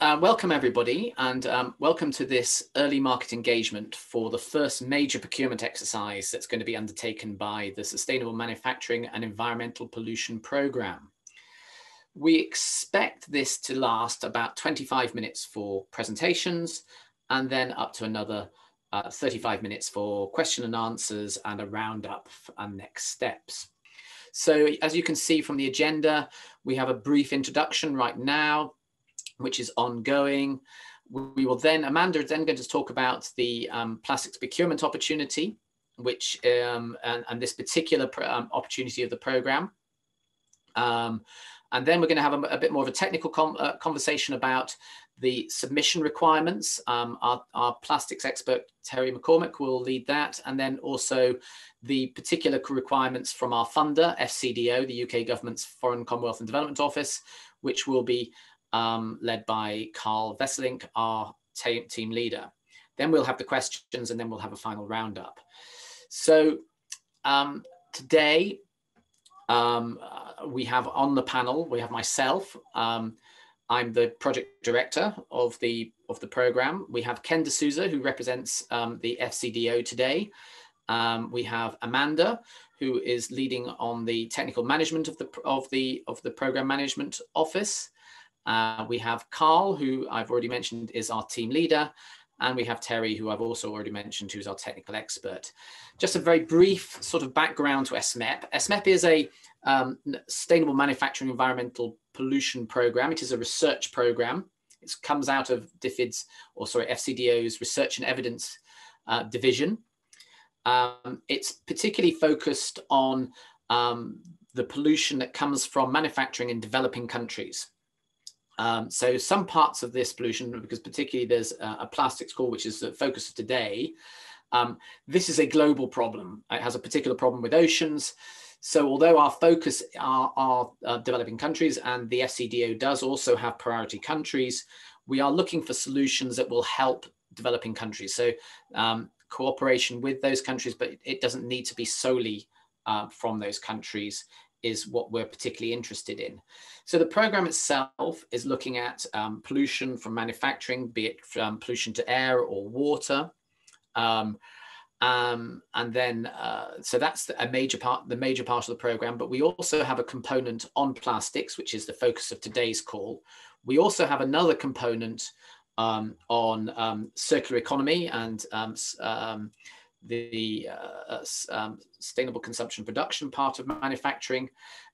uh, welcome everybody and um, welcome to this early market engagement for the first major procurement exercise that's going to be undertaken by the Sustainable Manufacturing and Environmental Pollution Programme. We expect this to last about 25 minutes for presentations and then up to another uh, 35 minutes for question and answers and a roundup and next steps. So as you can see from the agenda, we have a brief introduction right now, which is ongoing. We will then, Amanda is then going to talk about the um, plastics procurement opportunity, which um, and, and, this particular um, opportunity of the program. Um, and then we're going to have a, a bit more of a technical uh, conversation about the submission requirements. Um, our, our, plastics expert, Terry McCormick, will lead that. And then also the particular requirements from our funder, FCDO, the UK government's Foreign Commonwealth and Development Office, which will be um, led by Carl Vesselink, our team leader. Then we'll have the questions and then we'll have a final roundup. So um, today um, uh, we have on the panel, we have myself. Um, I'm the project director of the of the program. We have Ken D'Souza, who represents um, the FCDO today. Um, we have Amanda, who is leading on the technical management of the of the of the program management office. Uh, we have Carl, who I've already mentioned is our team leader, and we have Terry, who I've also already mentioned, who's our technical expert. Just a very brief sort of background to SMEP. SMEP is a um, Sustainable Manufacturing Environmental Pollution Program. It is a research program. It comes out of DFID's, or sorry, FCDO's Research and Evidence uh, Division. Um, it's particularly focused on um, the pollution that comes from manufacturing in developing countries. Um, so some parts of this pollution, because particularly there's a, a plastics core, which is the focus of today, um, this is a global problem. It has a particular problem with oceans. So although our focus are, are uh, developing countries and the FCDO does also have priority countries, we are looking for solutions that will help developing countries. So um, cooperation with those countries, but it doesn't need to be solely uh, from those countries is what we're particularly interested in. So the program itself is looking at um, pollution from manufacturing, be it from pollution to air or water. Um, um, and then, uh, so that's a major part, the major part of the program, but we also have a component on plastics, which is the focus of today's call. We also have another component um, on um, circular economy and um, um, the uh, um, sustainable consumption production part of manufacturing.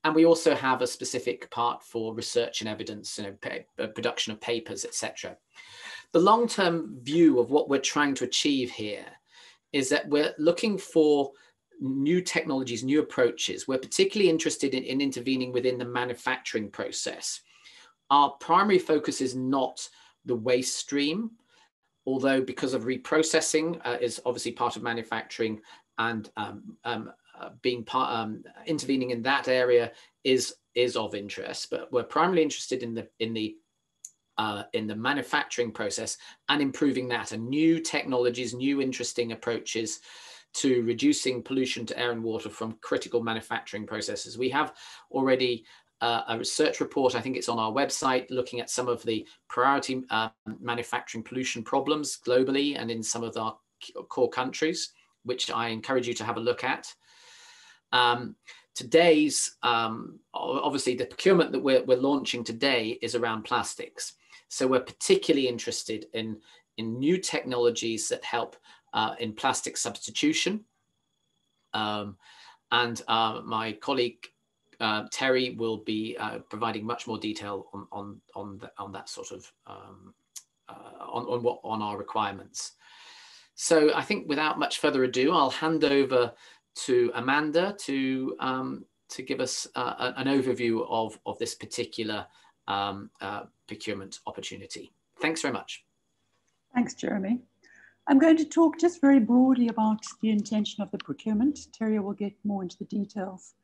And we also have a specific part for research and evidence, you know, production of papers, etc. The long-term view of what we're trying to achieve here is that we're looking for new technologies, new approaches. We're particularly interested in, in intervening within the manufacturing process. Our primary focus is not the waste stream, although because of reprocessing uh, is obviously part of manufacturing and um, um, uh, being part um, intervening in that area is is of interest. But we're primarily interested in the in the uh, in the manufacturing process and improving that. And new technologies new interesting approaches to reducing pollution to air and water from critical manufacturing processes. We have already uh, a research report, I think it's on our website, looking at some of the priority uh, manufacturing pollution problems globally and in some of our core countries, which I encourage you to have a look at. Um, today's, um, obviously the procurement that we're, we're launching today is around plastics. So we're particularly interested in, in new technologies that help uh, in plastic substitution. Um, and uh, my colleague uh, Terry will be uh, providing much more detail on on on, the, on that sort of um, uh, on on what on our requirements. So I think without much further ado, I'll hand over to Amanda to um, to give us uh, an overview of of this particular um, uh, procurement opportunity. Thanks very much. Thanks, Jeremy. I'm going to talk just very broadly about the intention of the procurement. Terry will get more into the details.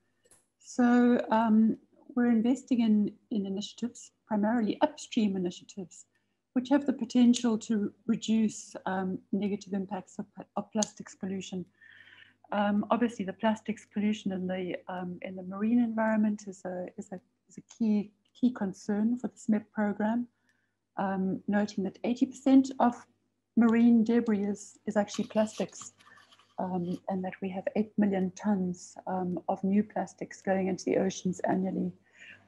So um, we're investing in, in initiatives, primarily upstream initiatives, which have the potential to reduce um, negative impacts of, of, plastics pollution. Um, obviously, the plastics pollution in the um, in the marine environment is a is a, is a key key concern for the SMEP program. um, noting that 80% of marine debris is, is actually plastics um, and that we have 8 million tons um, of new plastics going into the oceans annually,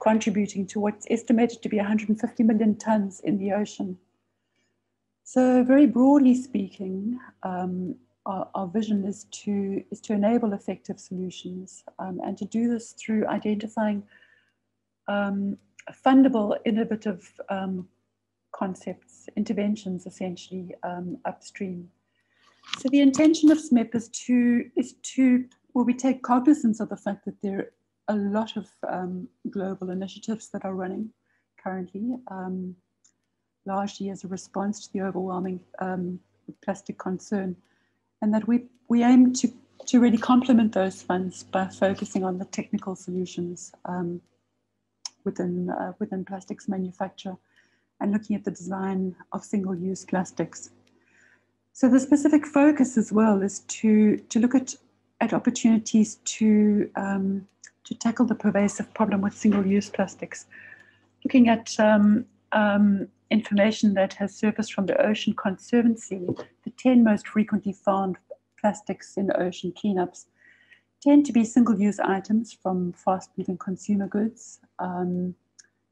contributing to what's estimated to be 150 million tons in the ocean. So very broadly speaking, um, our, our, vision is to, is to enable effective solutions um, and to do this through identifying um, fundable, innovative um, concepts, interventions essentially upstream so the intention of SMEP is to, is to, well, we take cognizance of the fact that there are a lot of um, global initiatives that are running currently, um, largely as a response to the overwhelming um, plastic concern, and that we, we aim to, to really complement those funds by focusing on the technical solutions um, within, uh, within plastics manufacture and looking at the design of single-use plastics. So the specific focus as well is to, to look at, at opportunities to, um, to tackle the pervasive problem with single-use plastics. Looking at um, um, information that has surfaced from the Ocean Conservancy, the 10 most frequently found plastics in ocean cleanups tend to be single-use items from fast-moving consumer goods, um,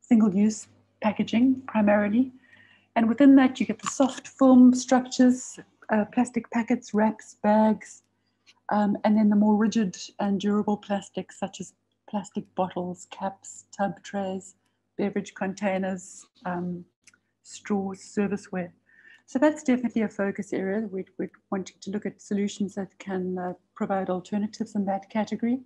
single-use packaging primarily, and within that, you get the soft film structures, uh, plastic packets, wraps, bags, um, and then the more rigid and durable plastics, such as plastic bottles, caps, tub trays, beverage containers, um, straws, serviceware. So that's definitely a focus area. We're, we're wanting to look at solutions that can uh, provide alternatives in that category.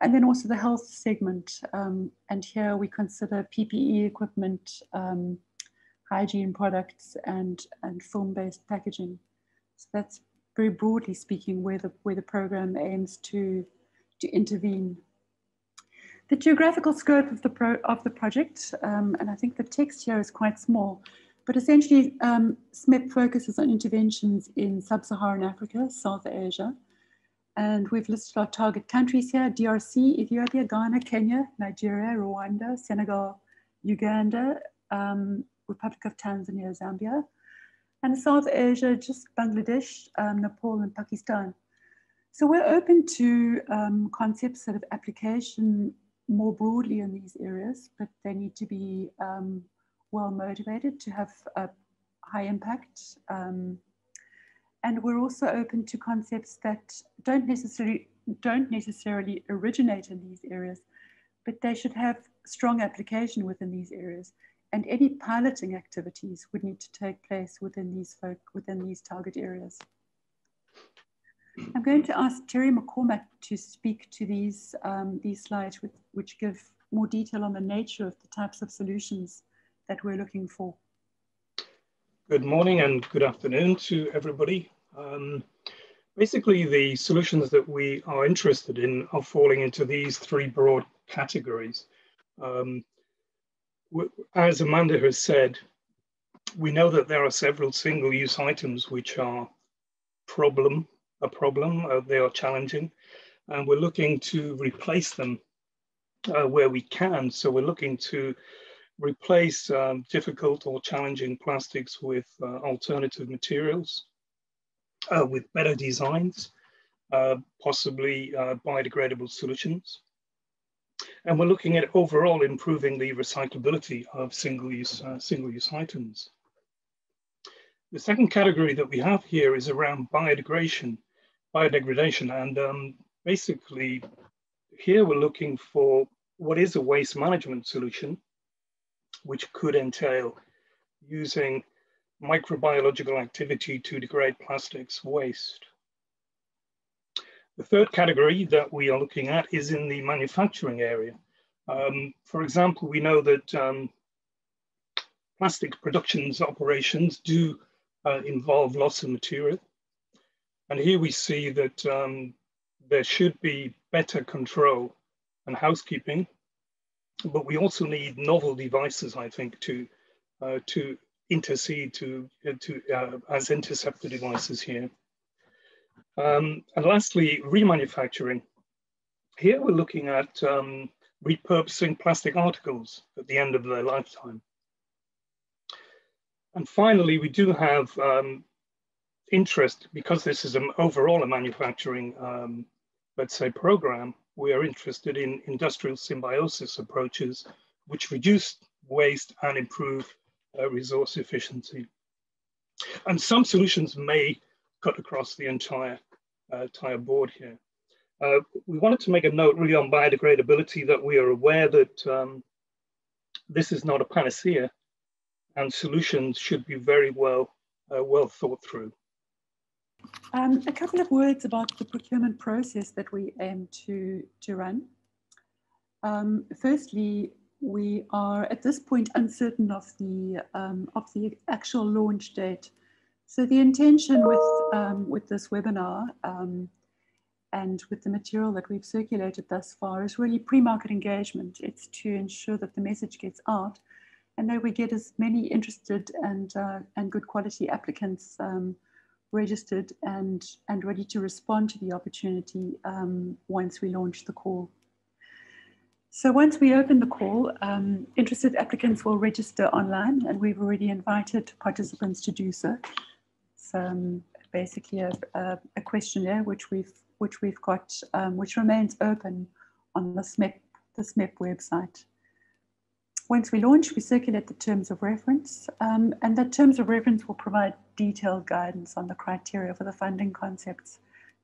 And then also the health segment. Um, and here we consider PPE equipment, um, hygiene products and, and film-based packaging. So that's very broadly speaking where the, where the program aims to, to intervene. The geographical scope of the, pro, of the project, um, and I think the text here is quite small, but essentially um, SMEP focuses on interventions in sub-Saharan Africa, South Asia, and we've listed our target countries here, DRC, Ethiopia, Ghana, Kenya, Nigeria, Rwanda, Senegal, Uganda, um, Republic of Tanzania, Zambia, and South Asia, just Bangladesh, um, Nepal, and Pakistan. So we're open to um, concepts that have application more broadly in these areas, but they need to be um, well motivated to have a high impact. Um, and we're also open to concepts that don't necessarily don't necessarily originate in these areas, but they should have strong application within these areas and any piloting activities would need to take place within these folk, within these target areas. I'm going to ask Terry McCormack to speak to these, um, these slides with, which give more detail on the nature of the types of solutions that we're looking for. Good morning and good afternoon to everybody. Um, basically, the solutions that we are interested in are falling into these three broad categories. Um, as Amanda has said, we know that there are several single-use items which are problem, a problem, uh, they are challenging, and we're looking to replace them uh, where we can. So we're looking to replace um, difficult or challenging plastics with uh, alternative materials, uh, with better designs, uh, possibly uh, biodegradable solutions. And we're looking at overall improving the recyclability of single-use uh, single-use items. The second category that we have here is around biodegradation, biodegradation. And um, basically here we're looking for what is a waste management solution, which could entail using microbiological activity to degrade plastics waste. The third category that we are looking at is in the manufacturing area. Um, for example, we know that um, plastic productions operations do uh, involve loss of material. And here we see that um, there should be better control and housekeeping, but we also need novel devices, I think, to, uh, to intercede to, uh, to as interceptor devices here. Um, and lastly, remanufacturing. Here we're looking at um, repurposing plastic articles at the end of their lifetime. And finally, we do have um, interest, because this is an overall a manufacturing, um, let's say, program, we are interested in industrial symbiosis approaches, which reduce waste and improve uh, resource efficiency. And some solutions may cut across the entire, uh, entire board here. Uh, we wanted to make a note really on biodegradability that we are aware that um, this is not a panacea and solutions should be very well, uh, well thought through. Um, a couple of words about the procurement process that we aim to, to run. Um, firstly, we are at this point uncertain of the, um, of the actual launch date. So the intention with, um, with this webinar um, and with the material that we've circulated thus far is really pre-market engagement. It's to ensure that the message gets out and that we get as many interested and, uh, and good quality applicants um, registered and, and ready to respond to the opportunity um, once we launch the call. So once we open the call, um, interested applicants will register online and we've already invited participants to do so. It's um, basically a, a, a, questionnaire which we've, which we've got, um, which remains open on the SMEP, the SMEP website. Once we launch, we circulate the terms of reference, um, and the terms of reference will provide detailed guidance on the criteria for the funding concepts.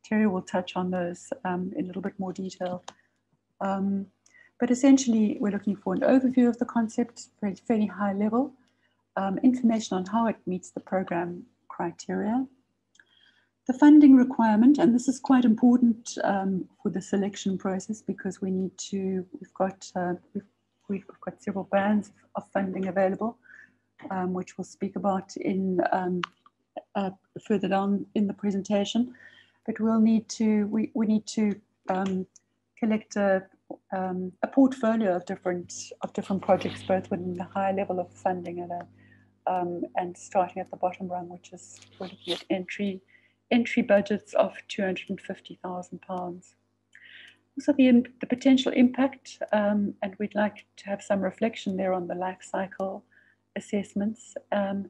Terry will touch on those um, in a little bit more detail. Um, but essentially, we're looking for an overview of the concept, fairly high level, um, information on how it meets the program criteria, the funding requirement, and this is quite important um, for the selection process because we need to, we've got, uh, we've we've got several bands of funding available, um, which we'll speak about in um, uh, further down in the presentation. But we'll need to we, we need to um, collect a, um, a portfolio of different of different projects, both within the high level of funding and a, um, and starting at the bottom rung, which is we're looking at entry entry budgets of two hundred and fifty thousand pounds also the, the potential impact, um, and we'd like to have some reflection there on the life cycle assessments, um,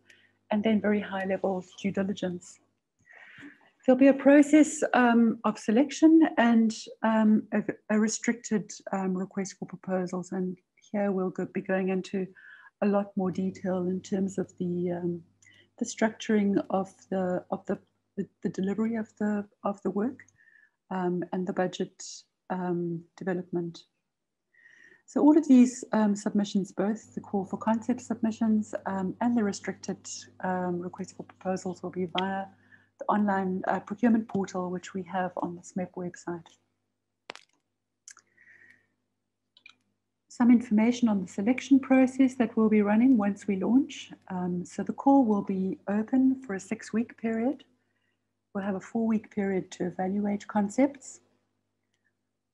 and then very high level due diligence. There'll be a process um, of selection and um, a, a, restricted um, request for proposals, and here we'll go, be going into a lot more detail in terms of the um, the structuring of the of the, the, the delivery of the of the work um, and the budget um, development. So all of these um, submissions, both the call for concept submissions um, and the restricted um, request for proposals will be via the online uh, procurement portal, which we have on the SMEP website. Some information on the selection process that we'll be running once we launch. Um, so the call will be open for a six week period. We'll have a four week period to evaluate concepts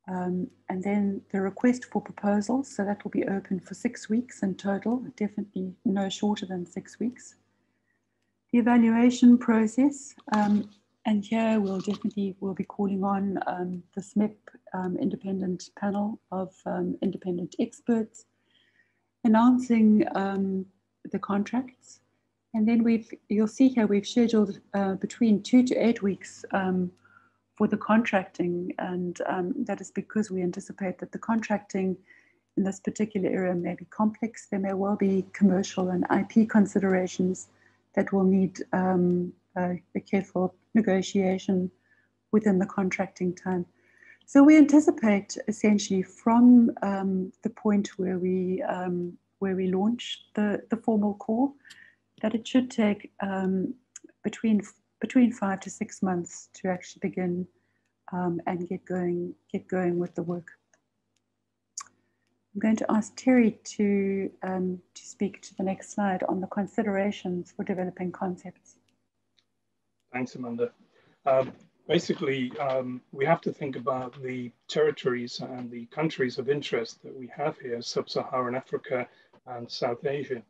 um, and then the request for proposals, so that will be open for six weeks in total, definitely no shorter than six weeks. The evaluation process, um, and here we'll definitely we'll be calling on um, the SMEP um, independent panel of um, independent experts, announcing um, the contracts. And then we've, you'll see here, we've scheduled uh, between two to eight weeks for the contracting. And um, that is because we anticipate that the contracting in this particular area may be complex. There may well be commercial and IP considerations that will need um, a, a, careful negotiation within the contracting time. So we anticipate essentially from um, the point where we um, where we launch the, the formal call that it should take um, between between five to six months to actually begin um, and get going, get going with the work. I'm going to ask Terry to, um, to speak to the next slide on the considerations for developing concepts. Thanks, Amanda. Um, basically, um, we have to think about the territories and the countries of interest that we have here, Sub-Saharan Africa and South Asia.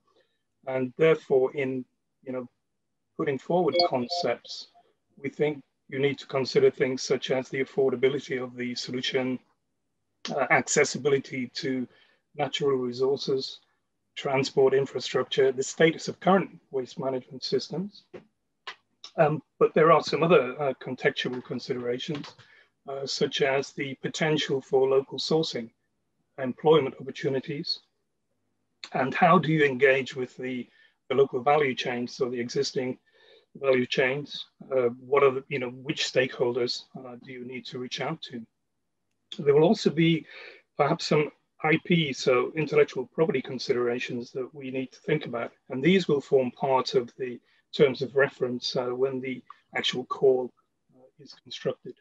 And therefore, in you know, putting forward concepts, we think you need to consider things such as the affordability of the solution, uh, accessibility to natural resources, transport infrastructure, the status of current waste management systems. Um, but there are some other uh, contextual considerations, uh, such as the potential for local sourcing, employment opportunities, and how do you engage with the, the local value chains, so the existing value chains, uh, what are the, you know, which stakeholders uh, do you need to reach out to? There will also be perhaps some IP, so intellectual property considerations that we need to think about. And these will form part of the terms of reference uh, when the actual call uh, is constructed.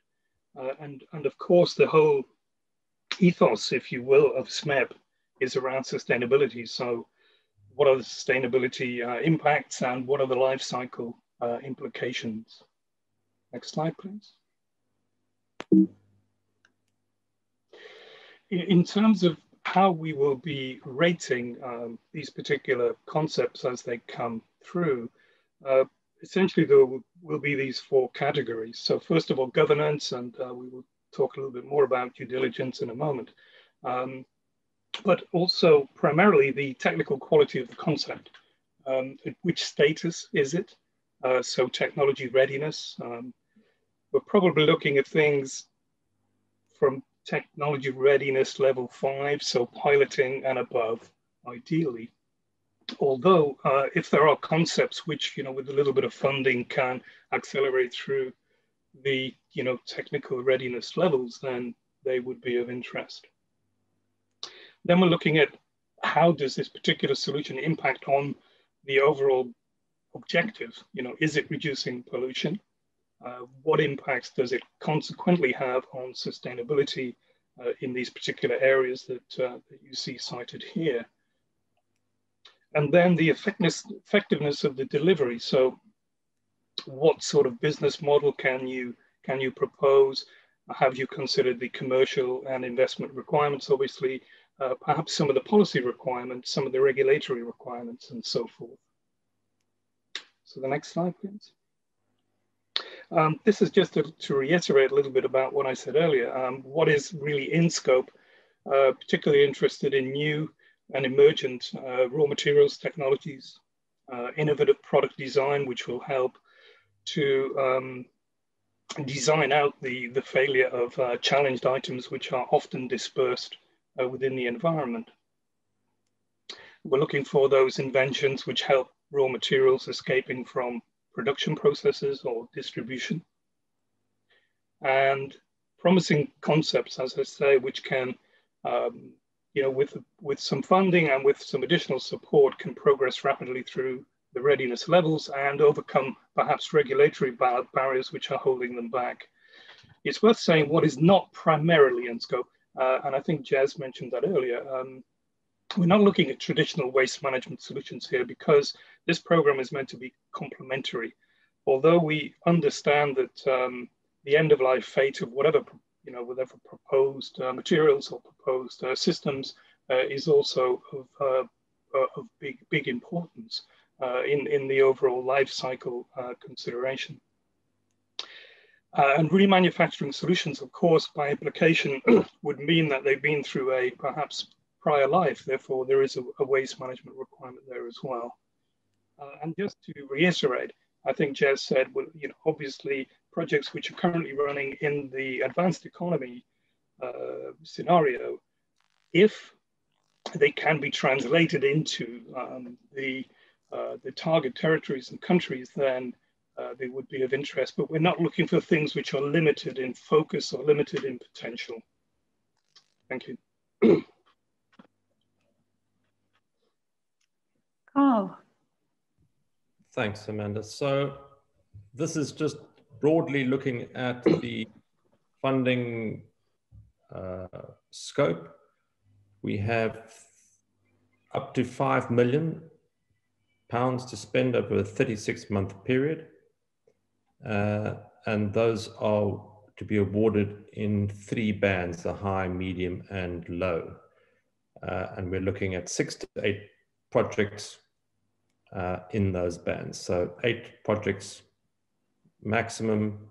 Uh, and, and of course, the whole ethos, if you will, of SMEP is around sustainability. So what are the sustainability uh, impacts and what are the life cycle uh, implications? Next slide, please. In terms of how we will be rating um, these particular concepts as they come through, uh, essentially there will, will, be these four categories. So first of all, governance, and uh, we will talk a little bit more about due diligence in a moment. Um, but also primarily the technical quality of the concept. Um, which status is it? Uh, so technology readiness. Um, we're probably looking at things from technology readiness level five, so piloting and above, ideally. Although, uh, if there are concepts which, you know, with a little bit of funding can accelerate through the, you know, technical readiness levels, then they would be of interest. Then we're looking at how does this particular solution impact on the overall objective? You know, is it reducing pollution? Uh, what impacts does it consequently have on sustainability uh, in these particular areas that, uh, that you see cited here? And then the effectiveness, effectiveness of the delivery. So what sort of business model can you, can you propose? Have you considered the commercial and investment requirements? Obviously, uh, perhaps some of the policy requirements, some of the regulatory requirements, and so forth. So the next slide, please. Um, this is just to, to, reiterate a little bit about what I said earlier. Um, what is really in scope, uh, particularly interested in new and emergent uh, raw materials technologies, uh, innovative product design, which will help to um, design out the, the failure of uh, challenged items, which are often dispersed uh, within the environment. We're looking for those inventions which help raw materials escaping from production processes or distribution. And promising concepts, as I say, which can, um, you know, with, with some funding and with some additional support can progress rapidly through the readiness levels and overcome perhaps regulatory bar barriers which are holding them back. It's worth saying what is not primarily in scope uh, and I think Jez mentioned that earlier. Um, we're not looking at traditional waste management solutions here because this program is meant to be complementary. Although we understand that um, the end of life fate of whatever, you know, whatever proposed uh, materials or proposed uh, systems uh, is also of, uh, uh, of big, big importance in, in the overall life cycle consideration. Uh, and remanufacturing solutions, of course, by implication, would mean that they've been through a perhaps prior life. Therefore, there is a, a waste management requirement there as well. Uh, and just to reiterate, I think Jez said, well, you know, obviously projects which are currently running in the advanced economy uh, scenario, if they can be translated into um, the, uh, the target territories and countries, then uh, they would be of interest, but we're not looking for things which are limited in focus or limited in potential. Thank you. Carl. Thanks, Amanda. So this is just broadly looking at the funding uh, scope. We have up to 5 million pounds to spend over a 36 month period. Uh, and those are to be awarded in three bands, the high, medium, and low. Uh, and we're looking at six to eight projects uh, in those bands. So eight projects maximum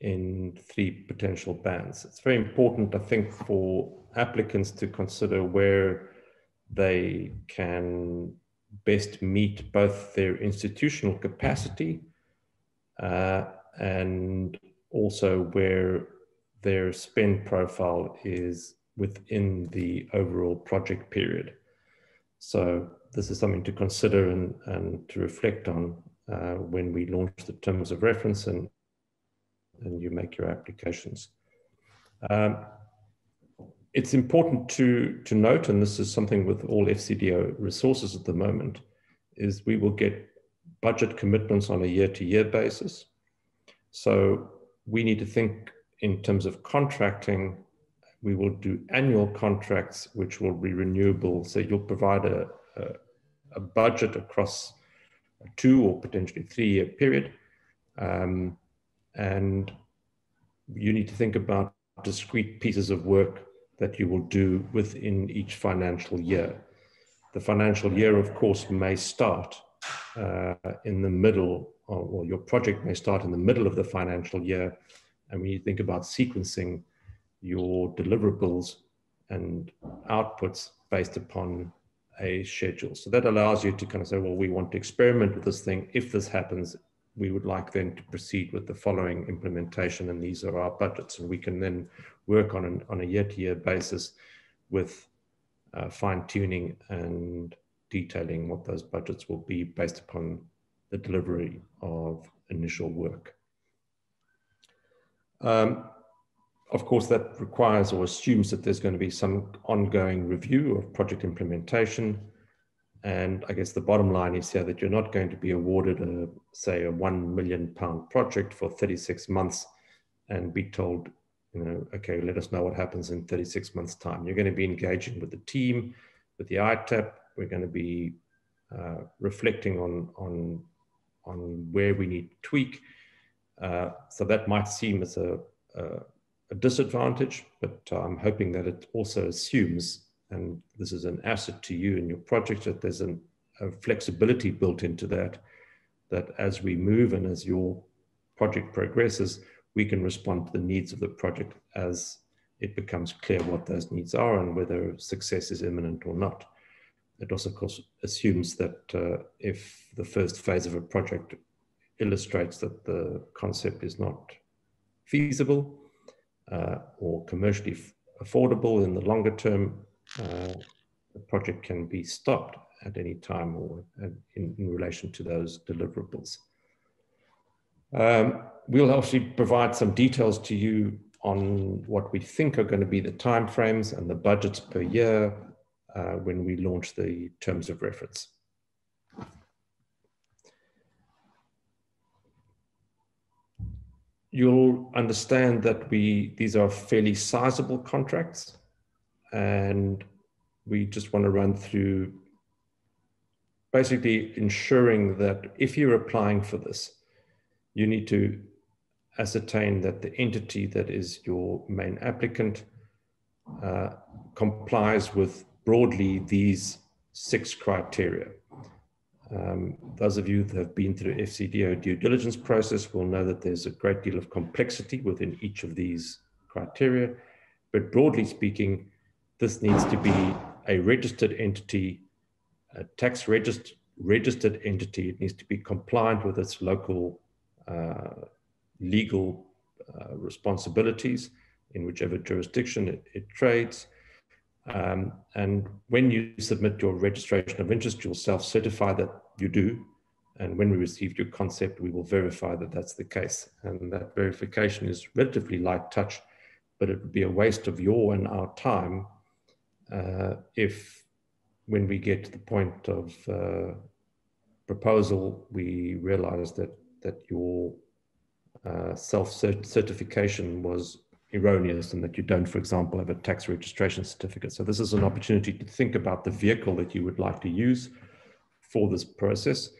in three potential bands. It's very important, I think, for applicants to consider where they can best meet both their institutional capacity uh, and also where their spend profile is within the overall project period. So this is something to consider and, and to reflect on uh, when we launch the terms of reference and, and you make your applications. Um, it's important to, to note, and this is something with all FCDO resources at the moment, is we will get budget commitments on a year-to-year -year basis. So we need to think in terms of contracting, we will do annual contracts, which will be renewable. So you'll provide a, a, a budget across a two or potentially three-year period. Um, and you need to think about discrete pieces of work that you will do within each financial year. The financial year, of course, may start in the middle, or, or, your project may start in the middle of the financial year. And when you think about sequencing your deliverables and outputs based upon a schedule. So that allows you to kind of say, well, we want to experiment with this thing. If this happens, we would like then to proceed with the following implementation, and these are our budgets. And we can then work on, an, on a year-to-year basis with uh, fine-tuning and detailing what those budgets will be based upon the delivery of initial work. Um, of course, that requires or assumes that there's going to be some ongoing review of project implementation. And I guess the bottom line is here that you're not going to be awarded a, say, a one million pound project for 36 months and be told you know, okay, let us know what happens in 36 months time. You're going to be engaging with the team, with the ITAP. We're going to be uh, reflecting on, on, on where we need to tweak. Uh, so that might seem as a, a, a disadvantage, but I'm hoping that it also assumes, and this is an asset to you and your project, that there's an, a flexibility built into that, that as we move and as your project progresses, we can respond to the needs of the project as it becomes clear what those needs are and whether success is imminent or not. It also, of course, assumes that uh, if the first phase of a project illustrates that the concept is not feasible uh, or commercially affordable in the longer term, uh, the project can be stopped at any time or in, in relation to those deliverables. Um, we'll actually provide some details to you on what we think are going to be the timeframes and the budgets per year when we launch the terms of reference. You'll understand that we these are fairly sizable contracts and we just want to run through basically ensuring that if you're applying for this, you need to ascertain that the entity that is your main applicant uh, complies with broadly these six criteria. Um, those of you that have been through FCDO due diligence process will know that there's a great deal of complexity within each of these criteria. But broadly speaking, this needs to be a registered entity, a tax regist registered entity. It needs to be compliant with its local uh, legal uh, responsibilities in whichever jurisdiction it, it trades. Um, and when you submit your registration of interest, you'll self-certify that you do. And when we receive your concept, we will verify that that's the case. And that verification is relatively light touch, but it would be a waste of your and our time uh, if when we get to the point of uh, proposal, we realize that that your uh, self-certification was erroneous and that you don't, for example, have a tax registration certificate. So this is an opportunity to think about the vehicle that you would like to use for this process.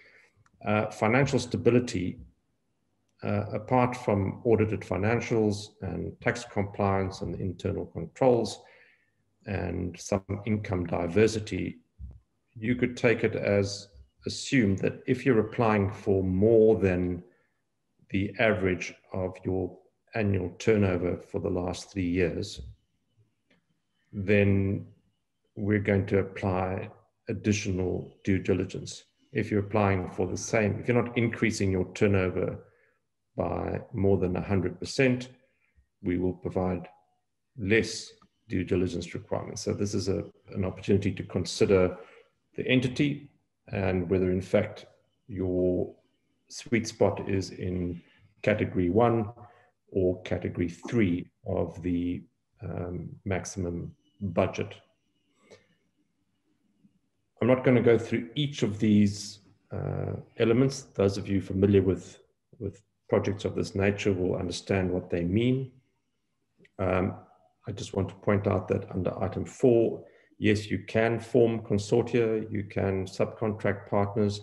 Uh, financial stability, uh, apart from audited financials and tax compliance and internal controls and some income diversity, you could take it as assume that if you're applying for more than the average of your annual turnover for the last three years, then we're going to apply additional due diligence. If you're applying for the same, if you're not increasing your turnover by more than 100%, we will provide less due diligence requirements. So this is a, an opportunity to consider the entity and whether in fact your sweet spot is in category one or category three of the um, maximum budget. I'm not going to go through each of these uh, elements. Those of you familiar with, with projects of this nature will understand what they mean. Um, I just want to point out that under item four, yes, you can form consortia, you can subcontract partners.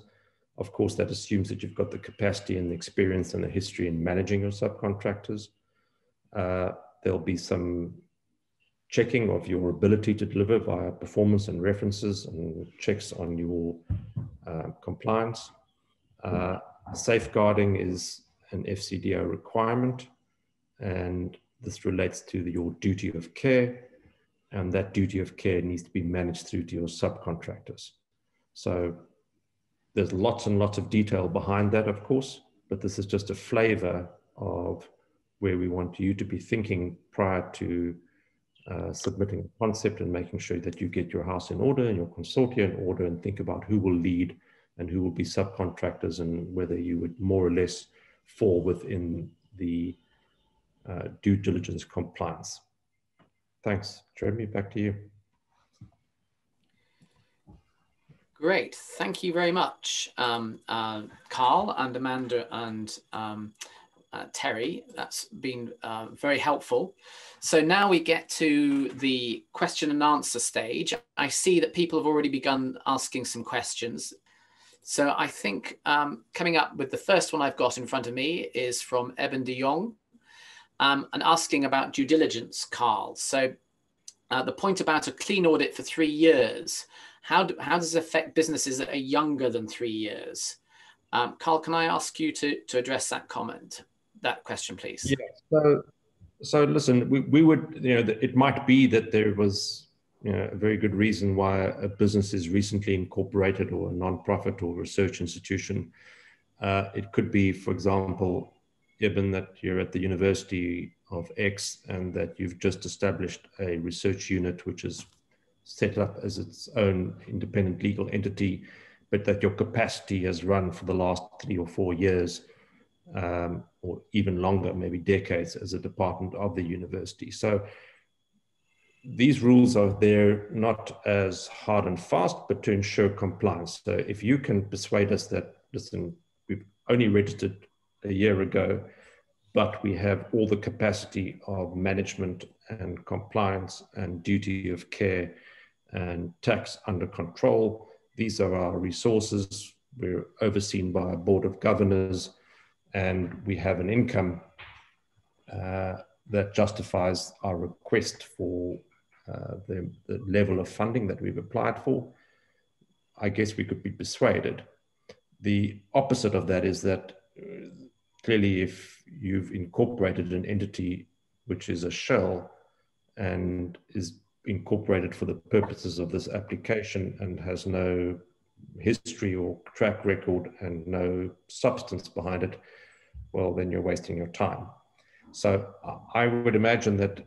Of course, that assumes that you've got the capacity and the experience and the history in managing your subcontractors. Uh, there'll be some checking of your ability to deliver via performance and references and checks on your uh, compliance. Uh, safeguarding is an FCDO requirement, and this relates to the, your duty of care, and that duty of care needs to be managed through to your subcontractors. So there's lots and lots of detail behind that, of course, but this is just a flavor of where we want you to be thinking prior to uh, submitting a concept and making sure that you get your house in order and your consortia in order and think about who will lead and who will be subcontractors and whether you would more or less fall within the uh, due diligence compliance. Thanks. Jeremy, back to you. Great. Thank you very much, um, uh, Carl and Amanda and um, uh, Terry. That's been uh, very helpful. So now we get to the question and answer stage. I see that people have already begun asking some questions. So I think um, coming up with the first one I've got in front of me is from Eben de Jong um, and asking about due diligence, Carl. So uh, the point about a clean audit for three years, how, do, how does it affect businesses that are younger than three years? Um, Carl, can I ask you to, to address that comment, that question, please? Yeah, so, so listen, we, we would, you know, it might be that there was you know, a very good reason why a business is recently incorporated or a non-profit or research institution. Uh, it could be, for example, given that you're at the University of X and that you've just established a research unit which is set up as its own independent legal entity, but that your capacity has run for the last three or four years, um, or even longer, maybe decades, as a department of the university. So these rules are there not as hard and fast, but to ensure compliance. So if you can persuade us that, listen, we've only registered a year ago, but we have all the capacity of management and compliance and duty of care and tax under control. These are our resources. We're overseen by a board of governors, and we have an income uh, that justifies our request for uh, the, the level of funding that we've applied for, I guess we could be persuaded. The opposite of that is that uh, clearly, if you've incorporated an entity which is a shell and is incorporated for the purposes of this application and has no history or track record and no substance behind it, well, then you're wasting your time. So I would imagine that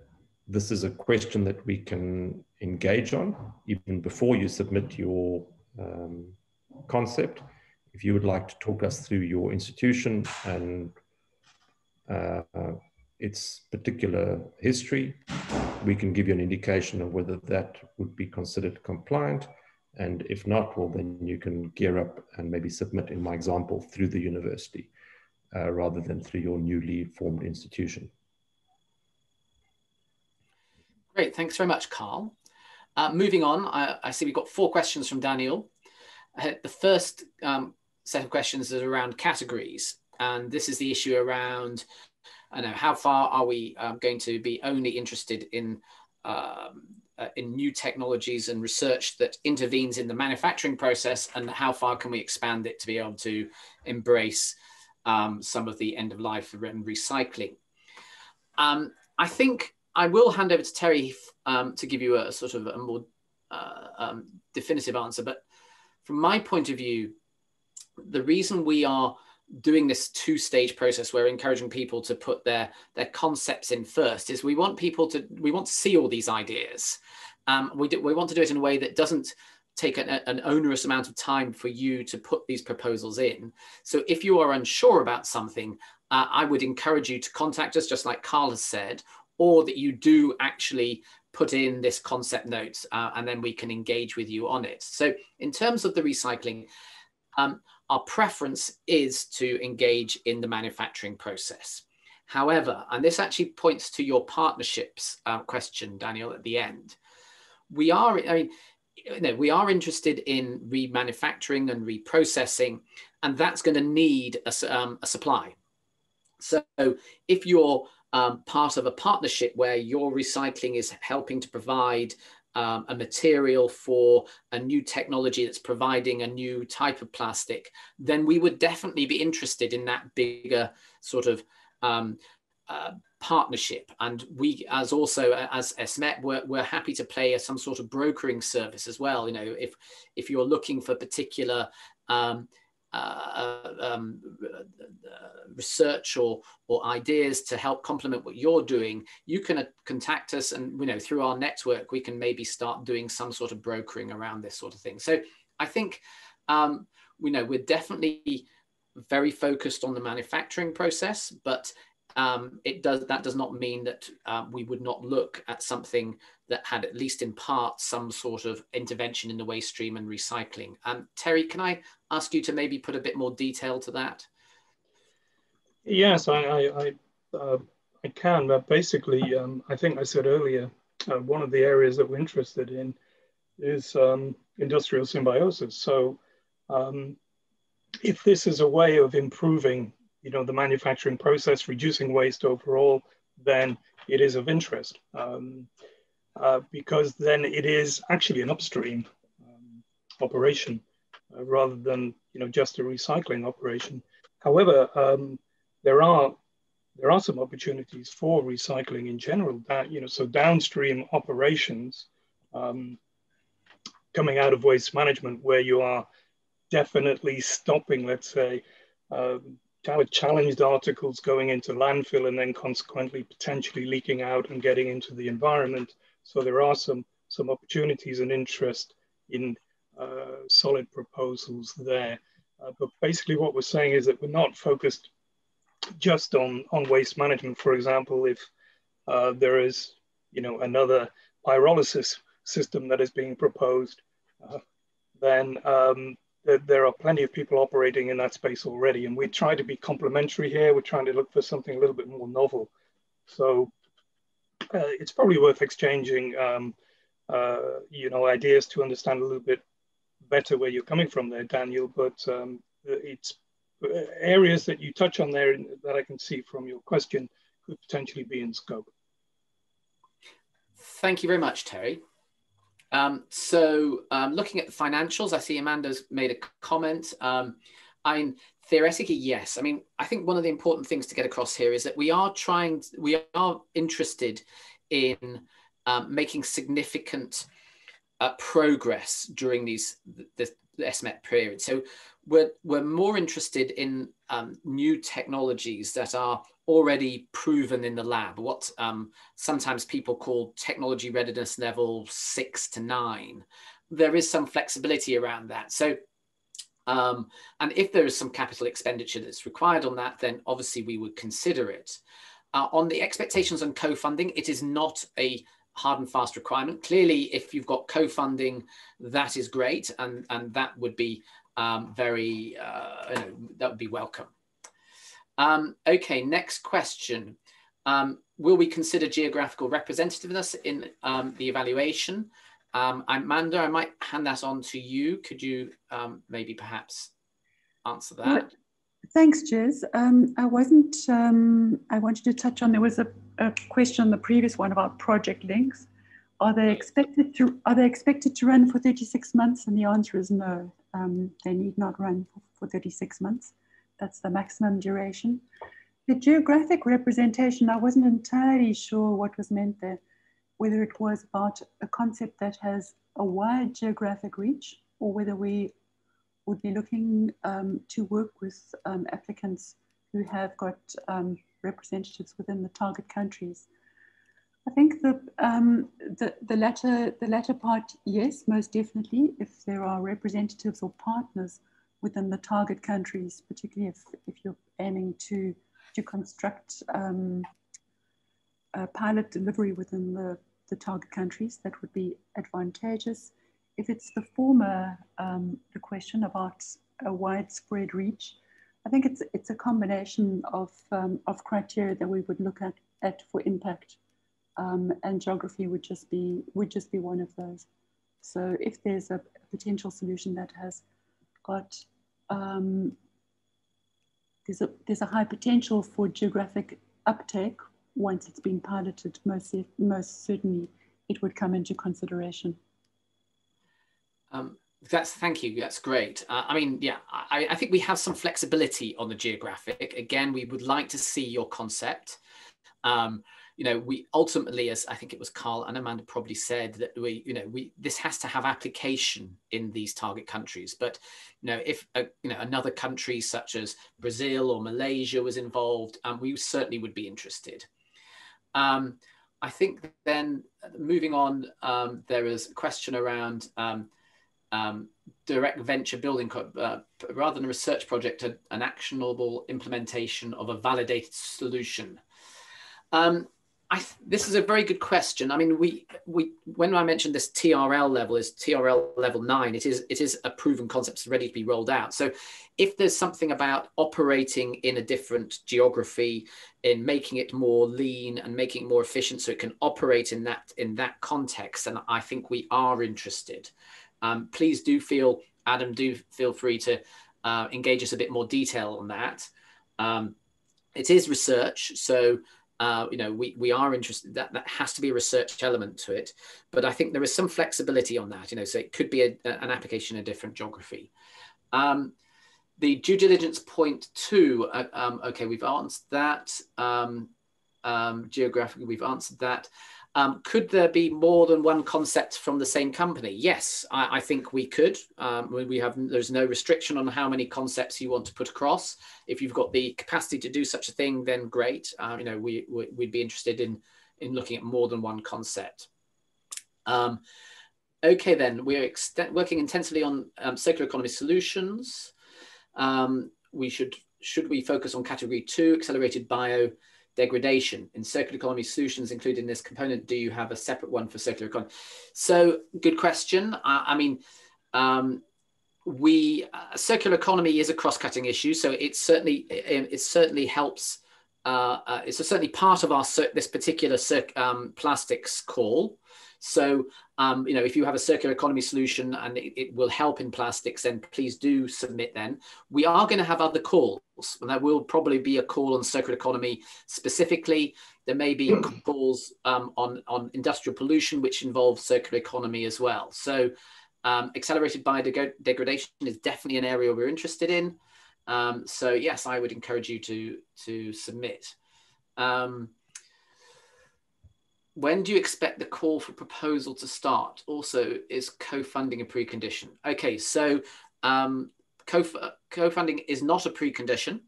this is a question that we can engage on even before you submit your um, concept. If you would like to talk us through your institution and uh, its particular history, we can give you an indication of whether that would be considered compliant. And if not, well, then you can gear up and maybe submit, in my example, through the university uh, rather than through your newly formed institution. Great, thanks very much, Carl. Uh, moving on, I, I, see we've got four questions from Daniel. Uh, the first um, set of questions is around categories, and this is the issue around, I know, how far are we um, going to be only interested in um, uh, in new technologies and research that intervenes in the manufacturing process, and how far can we expand it to be able to embrace um, some of the end of life and recycling? Um, I think I will hand over to Terry um, to give you a, sort of a more uh, um, definitive answer, but from my point of view, the reason we are doing this two-stage process we're encouraging people to put their their concepts in first is we want people to we want to see all these ideas. Um, we, do, we want to do it in a way that doesn't take an, an, onerous amount of time for you to put these proposals in. So if you are unsure about something uh, i would encourage you to contact us just like carl has said or that you do actually put in this concept note uh, and then we can engage with you on it. So in terms of the recycling um, our preference is to engage in the manufacturing process. However, and this actually points to your partnerships uh, question, Daniel, at the end. We are, I mean, you know, we are interested in remanufacturing and reprocessing, and that's going to need a, um, a supply. So if you're um, part of a partnership where your recycling is helping to provide um, a material for a new technology that's providing a new type of plastic, then we would definitely be interested in that bigger sort of um, uh, partnership. And we, as also as SMEP, we're, we're happy to play a, some sort of brokering service as well. You know, if if you're looking for particular um, uh, um, research or, or ideas to help complement what you're doing, you can uh, contact us and, you know, through our network, we can maybe start doing some sort of brokering around this sort of thing. So I think, um, we know we're definitely very focused on the manufacturing process, but um, it does that does not mean that uh, we would not look at something that had at least in part some sort of intervention in the waste stream and recycling. Um, Terry, can I ask you to maybe put a bit more detail to that? Yes, I I, I, uh, I can, but basically, um, I think I said earlier, uh, one of the areas that we're interested in is um, industrial symbiosis. So um, if this is a way of improving you know, the manufacturing process, reducing waste overall, then it is of interest um, uh, because then it is actually an upstream um, operation uh, rather than you know just a recycling operation. However, um, there are there are some opportunities for recycling in general. That you know, so downstream operations um, coming out of waste management, where you are definitely stopping, let's say, of challenged articles going into landfill and then consequently potentially leaking out and getting into the environment. So there are some, some opportunities and interest in uh, solid proposals there. Uh, but basically what we're saying is that we're not focused just on, on waste management. For example, if uh, there is, you know, another pyrolysis system that is being proposed, uh, then um, there are plenty of people operating in that space already, and we try to be complementary here. We're trying to look for something a little bit more novel. So uh, it's probably worth exchanging, um, uh, you know, ideas to understand a little bit better where you're coming from there, Daniel. But um, it's uh, areas that you touch on there that I can see from your question could potentially be in scope. Thank you very much, Terry. Um, so um, looking at the financials, I see Amanda's made a comment. Um, I mean, theoretically, yes. I mean, I think one of the important things to get across here is that we are trying, we are interested in um, making significant uh, progress during these the, the SMEP period. So we're, we're more interested in um, new technologies that are already proven in the lab, what um, sometimes people call technology readiness level six to nine. There is some flexibility around that. So, um, and if there is some capital expenditure that's required on that, then obviously we would consider it. Uh, on the expectations on co-funding, it is not a hard and fast requirement. Clearly, if you've got co-funding, that is great, and and that would be um, very uh, you know, that would be welcome. Um, okay, next question. Um, will we consider geographical representativeness in um, the evaluation? Um, Amanda, I might hand that on to you. Could you um, maybe perhaps answer that? Thanks, Jez. Um, I wasn't, I wanted to touch on, there was a, a question on the previous one about project links. Are they expected to, are they expected to run for 36 months? And the answer is no, they need not run for, for 36 months. That's the maximum duration. The geographic representation, I wasn't entirely sure what was meant there, whether it was about a concept that has a wide geographic reach or whether we would be looking um, to work with um, applicants who have got um, representatives within the target countries. I think the, um, the, the, latter, the latter part, yes, most definitely, if there are representatives or partners within the target countries, particularly if, if you're aiming to, to construct um, pilot delivery within the, the target countries, that would be advantageous. If it's the former, um, the question about a widespread reach, I think it's, it's a combination of, um, of criteria that we would look at, at for impact um, and geography would just be would just be one of those. So if there's a, potential solution that has got um, there's a there's a high potential for geographic uptake once it's been piloted. Most most certainly, it would come into consideration. Um, that's thank you. That's great. Uh, I mean, yeah, I, I, think we have some flexibility on the geographic. Again, we would like to see your concept. Um, you know, we ultimately, as I think it was Carl and Amanda probably said, that we, you know, we this has to have application in these target countries. But you know, if a, you know another country such as Brazil or Malaysia was involved, um, we certainly would be interested. Um, I think then moving on, um, there is a question around um, um, direct venture building, uh, rather than a research project, a, an actionable implementation of a validated solution. Um, I, this is a very good question. I mean, we we when I mentioned this TRL level is TRL level nine. It is it is a proven concept, it's ready to be rolled out. So, if there's something about operating in a different geography, in making it more lean and making it more efficient, so it can operate in that in that context, and I think we are interested. Um, please do feel Adam, do feel free to uh, engage us a bit more detail on that. Um, it is research, so uh, you know, we, we are interested that that has to be a research element to it, but I think there is some flexibility on that, you know, so it could be a, an application in a different geography. Um, the due diligence point two, uh, um, okay, we've answered that. Um, um, geographically, we've answered that. Um, could there be more than one concept from the same company? Yes, I, I think we could. Um, we have there's no restriction on how many concepts you want to put across. If you've got the capacity to do such a thing, then great. Uh, you know, we, we would be interested in in looking at more than one concept. Um, okay, then we're working intensively on um, circular economy solutions. Um, we should should we focus on category two, accelerated bio degradation in circular economy solutions included in this component. Do you have a separate one for circular economy? So good question. I, I mean um, we uh, circular economy is a cross-cutting issue so it certainly it, it certainly helps uh, uh, it's certainly part of our this particular um, plastics call. So, um, you know, if you have a circular economy solution and it, it, will help in plastics, then please do submit then. We are going to have other calls, and there will probably be a call on circular economy specifically. There may be calls um, on, on industrial pollution, which involves circular economy as well. So, um, accelerated biodegradation is definitely an area we're interested in. Um, so, yes, I would encourage you to, to submit. Um, when do you expect the call for proposal to start? Also, is co-funding a precondition? Okay, so um, co-funding is not a precondition.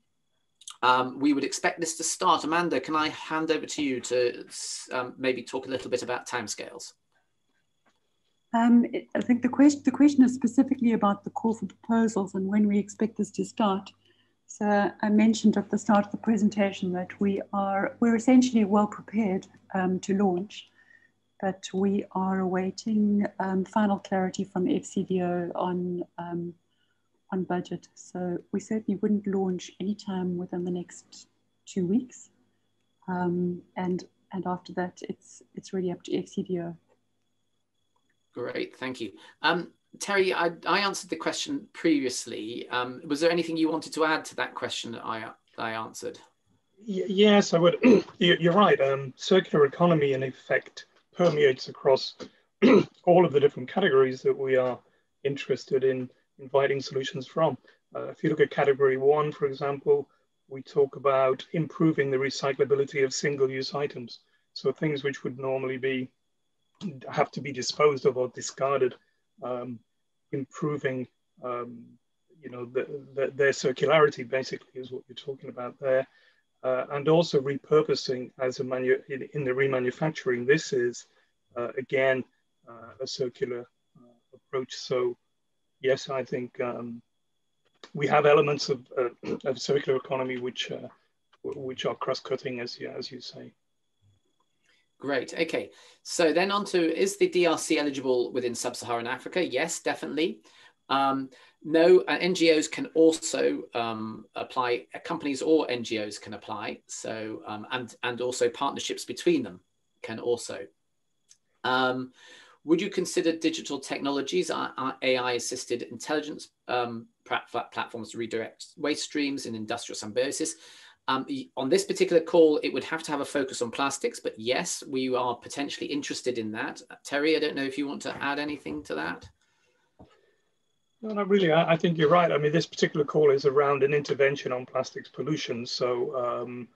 Um, we would expect this to start. Amanda, can I hand over to you to um, maybe talk a little bit about timescales? Um, I think the question, the question is specifically about the call for proposals and when we expect this to start. So I mentioned at the start of the presentation that we are, we're essentially well prepared um, to launch, but we are awaiting um, final clarity from FCDO on, um, on budget. So we certainly wouldn't launch anytime within the next two weeks. Um, and, and after that, it's, it's really up to FCDO. Great, thank you. Um, Terry, I, I, answered the question previously. Um, was there anything you wanted to add to that question that I, I answered? Yes, I would. You're right. Um, circular economy, in effect, permeates across all of the different categories that we are interested in inviting solutions from. Uh, if you look at category one, for example, we talk about improving the recyclability of single use items. So things which would normally be have to be disposed of or discarded, um, improving um, you know the, the, their circularity basically is what you're talking about there, uh, and also repurposing as a manu in, in the remanufacturing. This is uh, again uh, a circular uh, approach. So yes, I think um, we have elements of, uh, of circular economy which which are cross-cutting, as you, as you say. Great. Okay. So then on to, is the DRC eligible within sub-Saharan Africa? Yes, definitely. Um, no, uh, NGOs can also um, apply, uh, companies or NGOs can apply. So, um, and, and also partnerships between them can also. Um, would you consider digital technologies, uh, uh AI-assisted intelligence um, platforms to redirect waste streams in industrial symbiosis? Um, on this particular call, it would have to have a focus on plastics, but yes, we are potentially interested in that. Terry, I don't know if you want to add anything to that. No, not really. I, I think you're right. I mean, this particular call is around an intervention on plastics pollution. So um,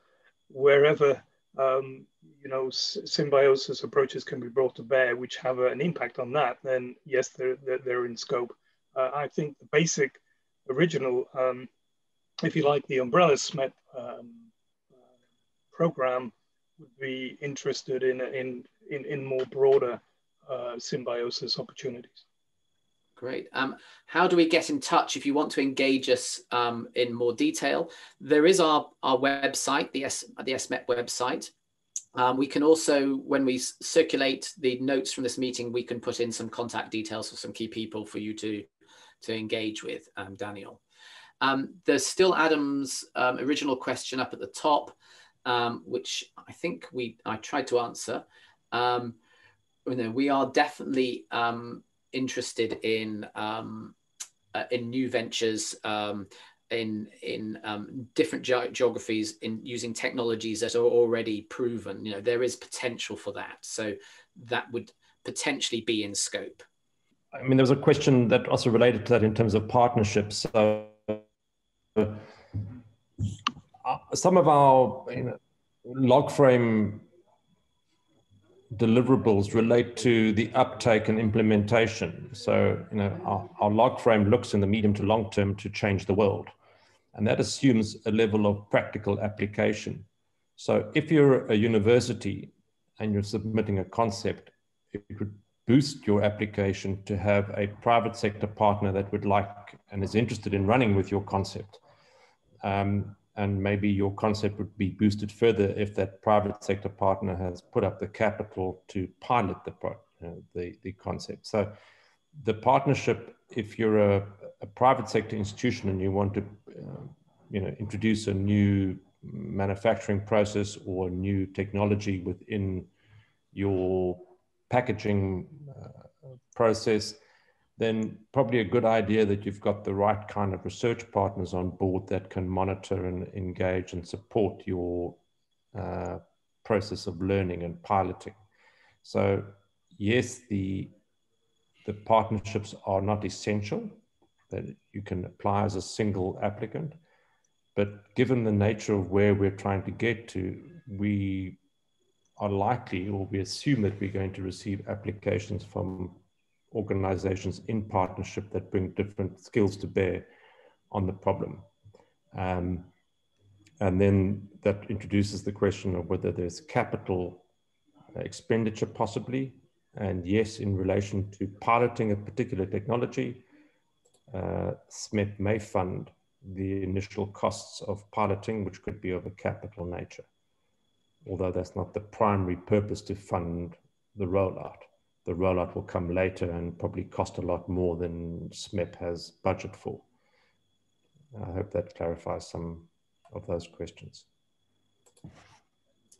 wherever um, you know symbiosis approaches can be brought to bear, which have an impact on that, then yes, they're they're, they're in scope. Uh, I think the basic original um, if you like, the umbrella SMEP um, program would be interested in, in, in, in more broader uh, symbiosis opportunities. Great. Um, how do we get in touch if you want to engage us um, in more detail? There is our, our website, the, S, the SMEP website. Um, we can also, when we circulate the notes from this meeting, we can put in some contact details for some key people for you to, to engage with, um, Daniel. Um, there's still Adam's um, original question up at the top, um, which I think we I tried to answer. Um, you know, we are definitely um, interested in um, uh, in new ventures. in in different ge geographies, in using technologies that are already proven, you know, there is potential for that. So that would potentially be in scope. I mean, there was a question that also related to that in terms of partnerships. So Uh, some of our you know, log frame deliverables relate to the uptake and implementation. So, you know, our, our, log frame looks in the medium to long term to change the world. And that assumes a level of practical application. So if you're a university and you're submitting a concept, it would boost your application to have a private sector partner that would like and is interested in running with your concept. Um, and maybe your concept would be boosted further if that private sector partner has put up the capital to pilot the, uh, the, the concept. So the partnership, if you're a, a private sector institution and you want to uh, you know, introduce a new manufacturing process or new technology within your packaging uh, process, then probably a good idea that you've got the right kind of research partners on board that can monitor and engage and support your uh, process of learning and piloting. So yes, the, the partnerships are not essential that you can apply as a single applicant, but given the nature of where we're trying to get to, we are likely or we assume that we're going to receive applications from organizations in partnership that bring different skills to bear on the problem. Um, and then that introduces the question of whether there's capital expenditure possibly. And yes, in relation to piloting a particular technology, uh, SMEP may fund the initial costs of piloting, which could be of a capital nature, although that's not the primary purpose to fund the rollout the rollout will come later and probably cost a lot more than SMEP has budget for. I hope that clarifies some of those questions.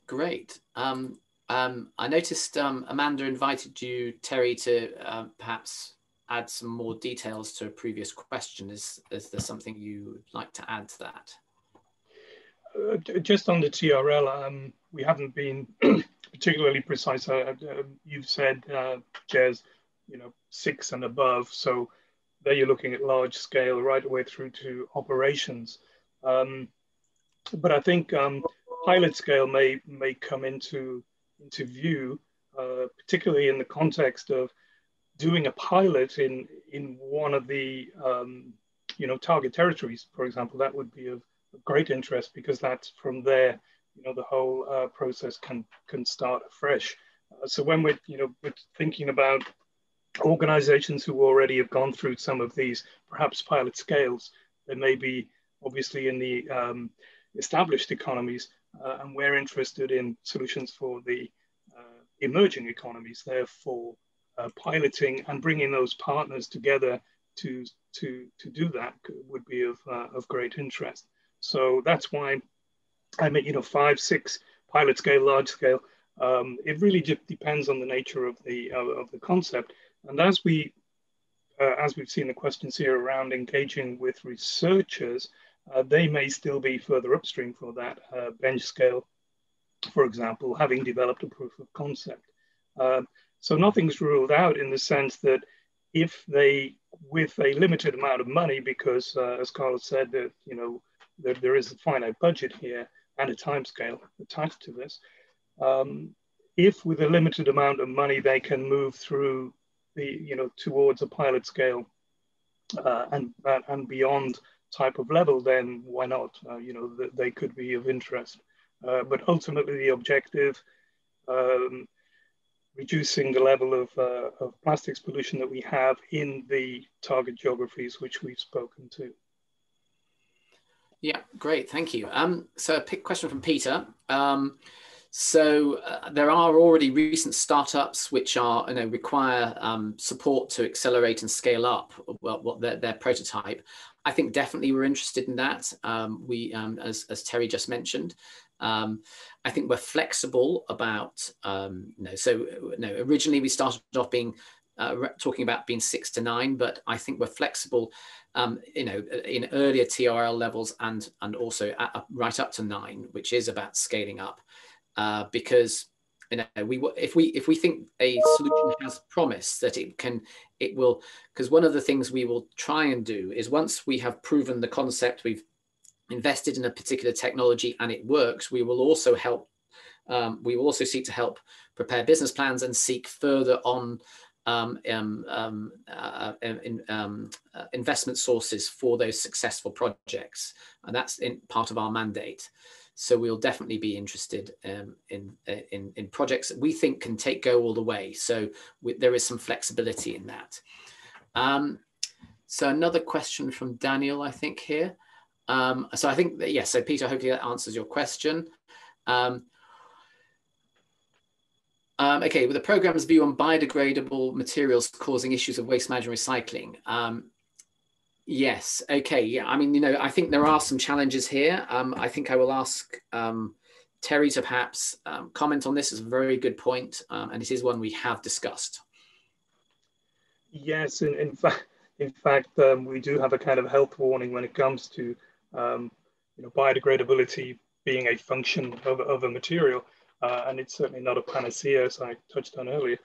Great. Um, um, I noticed um, Amanda invited you, Terry, to uh, perhaps add some more details to a previous question. Is, is there something you would like to add to that? Uh, just on the TRL, um, we haven't been particularly precise. Uh, uh, you've said, uh, Jez, you know, six and above. So there you're looking at large scale right away through to operations. Um, but I think um, pilot scale may may come into into view uh, particularly in the context of doing a pilot in, in one of the um, you know, target territories, for example, that would be of, great interest because that's from there, you know, the whole uh, process can, can start afresh. Uh, so when we're, you know, we're thinking about organizations who already have gone through some of these perhaps pilot scales, they may be obviously in the um, established economies, uh, and we're interested in solutions for the uh, emerging economies, therefore uh, piloting and bringing those partners together to, to, to do that would be of, uh, of great interest. So that's why I mean, you know, five, six pilot scale, large scale. Um, it really just depends on the nature of the of the concept. And as we uh, as we've seen the questions here around engaging with researchers, uh, they may still be further upstream for that uh, bench scale, for example, having developed a proof of concept. Uh, so nothing's ruled out in the sense that if they, with a limited amount of money, because uh, as Carlos said, that you know there, there is a finite budget here and a timescale attached to this. Um, if with a limited amount of money they can move through the you know towards a pilot scale uh, and and beyond type of level, then why not? Uh, you know, th they could be of interest. Uh, but ultimately, the objective, um, reducing the level of, uh, of plastics pollution that we have in the target geographies which we've spoken to. Yeah, great, thank you. Um, so a quick question from Peter. Um, so uh, there are already recent startups which are you know require um, support to accelerate and scale up what, what their, their prototype. I think definitely we're interested in that. Um, we, um, as, as Terry just mentioned, um, I think we're flexible about, um, you know, so you know, originally we started off being uh, talking about being six to nine, but I think we're flexible, um, you know, in earlier TRL levels and and also at, right up to nine, which is about scaling up, uh, because you know we if we if we think a solution has promise that it can it will because one of the things we will try and do is once we have proven the concept we've invested in a particular technology and it works we will also help um, we will also seek to help prepare business plans and seek further on um, um, um uh, in, um, uh, investment sources for those successful projects and that's in part of our mandate so we'll definitely be interested um, in, uh, in, in projects that we think can take go all the way. So we, there is some flexibility in that. Um, so another question from Daniel, I think here. Um, so I think that, yes, so Peter, hopefully that answers your question. Um, um, okay, with the program's view on biodegradable materials causing issues of waste management recycling. Um, Yes. Okay. Yeah. I mean, you know, I think there are some challenges here. Um, I think I will ask um, Terry to perhaps um, comment on this. It's a very good point, um, and it is one we have discussed. Yes, in, in fact, in fact, we do have a kind of health warning when it comes to, you know, biodegradability being a function of, of a material, uh, and it's certainly not a panacea, as I touched on earlier.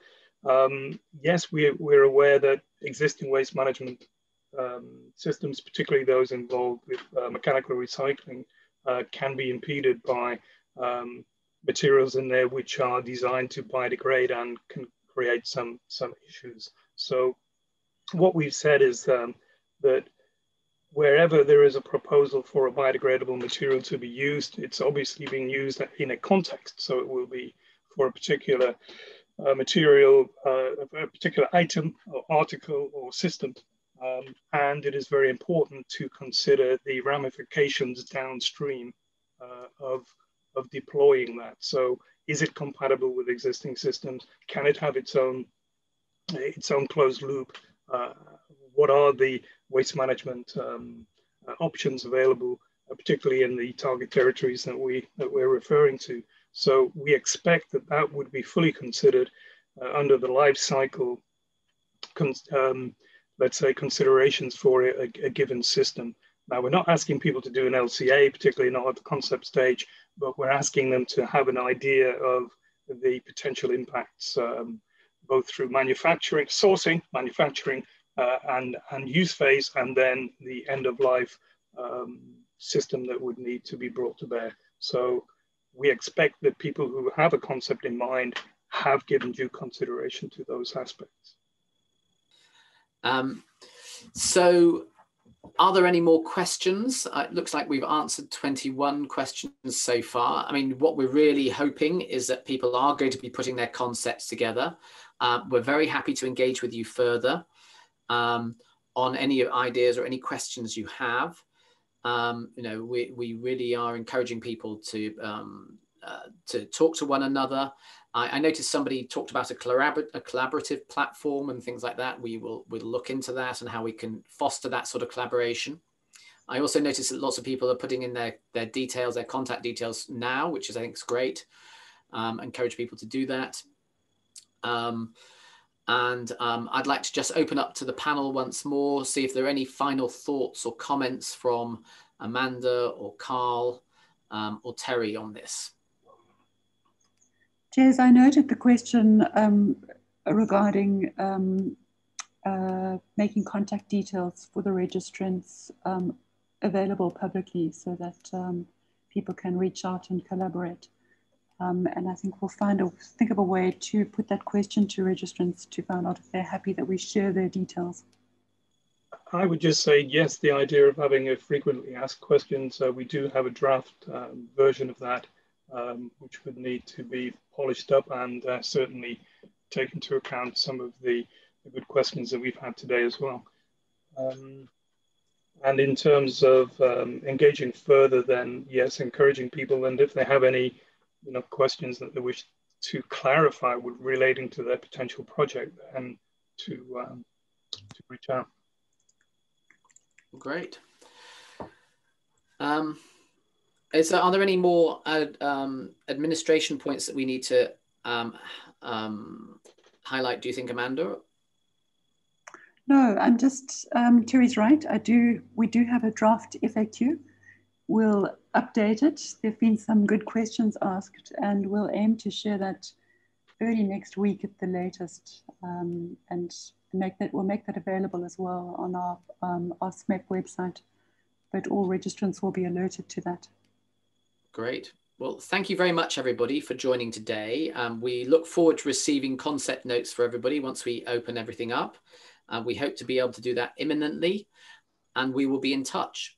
yes, we, we're aware that existing waste management um, systems, particularly those involved with uh, mechanical recycling, uh, can be impeded by um, materials in there which are designed to biodegrade and can create some, some issues. So what we've said is um, that wherever there is a proposal for a biodegradable material to be used, it's obviously being used in a context. So it will be for a particular uh, material, uh, a particular item or article or system. Um, and it is very important to consider the ramifications downstream uh, of, of deploying that. So is it compatible with existing systems? Can it have its own, its own closed loop? Uh, what are the waste management um, uh, options available, uh, particularly in the target territories that, we, that we're referring to? So we expect that that would be fully considered uh, under the life cycle um, let's say, considerations for a, a, given system. Now, we're not asking people to do an LCA, particularly not at the concept stage, but we're asking them to have an idea of the potential impacts, um, both through manufacturing, sourcing, manufacturing, and, and use phase, and then the end of life um, system that would need to be brought to bear. So we expect that people who have a concept in mind have given due consideration to those aspects. Um, so are there any more questions? Uh, it looks like we've answered 21 questions so far. I mean, what we're really hoping is that people are going to be putting their concepts together. Uh, we're very happy to engage with you further um, on any ideas or any questions you have. Um, you know, we, we really are encouraging people to um, uh, to talk to one another. I, I noticed somebody talked about a, collabor a collaborative platform and things like that. We will we'll look into that and how we can foster that sort of collaboration. I also noticed that lots of people are putting in their, their details, their contact details now, which is I think is great. Um, encourage people to do that. Um, and um, I'd like to just open up to the panel once more, see if there are any final thoughts or comments from Amanda or Carl um, or Terry on this. Jez, I noted the question um, regarding um, uh, making contact details for the registrants um, available publicly so that um, people can reach out and collaborate. Um, and I think we'll find a, think of a way to put that question to registrants to find out if they're happy that we share their details. I would just say yes, the idea of having a frequently asked questions, uh, we do have a draft um, version of that um, which would need to be polished up and uh, certainly take into account some of the, the, good questions that we've had today as well. Um, and in terms of um, engaging further, then yes, encouraging people, and if they have any you know, questions that they wish to clarify with relating to their potential project, and to, um, to reach out. Great. Um, is there, are there any more uh, um, administration points that we need to um, um, highlight, do you think, Amanda? No, I'm just, um, Terry's right. I do, we do have a draft FAQ. We'll update it. There have been some good questions asked and we'll aim to share that early next week at the latest um, and make that, we'll make that available as well on our, um, our SMEP website, but all registrants will be alerted to that. Great. Well, thank you very much, everybody, for joining today. Um, we look forward to receiving concept notes for everybody once we open everything up. Uh, we hope to be able to do that imminently, and we will be in touch.